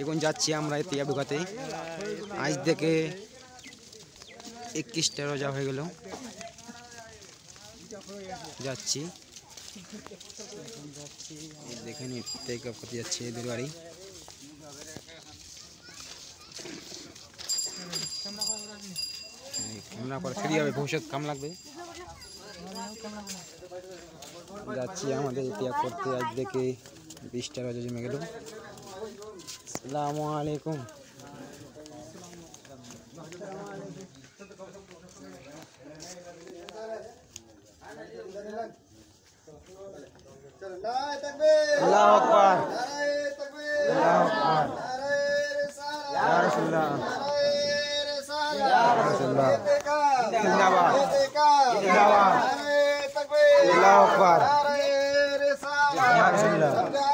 এখন যাচ্ছি আমরা তিয়া ঢুকাতে আজ থেকে একত্রিশটা রোজা হয়ে গেল। যাচ্ছি। দেখে দেখেন টেক আপ করতে যাচ্ছি এদের বাড়ি ক্যামেরা করে যাবে ভবিষ্যৎ কাম লাগবে? যাচ্ছি আমাদের ইতিহাস করতে, আজ দেখে বিশটা রোজা জমে গেল। السلام عليكم. الله أكبر. الله أكبر. يا رسول الله يا رسول الله زندباد زندباد الله أكبر. يا رسول الله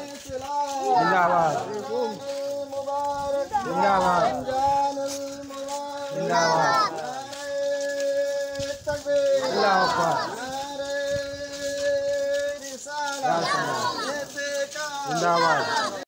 जिंदाबाद जिंदाबाद अल्लाह अकबर जिंदाबाद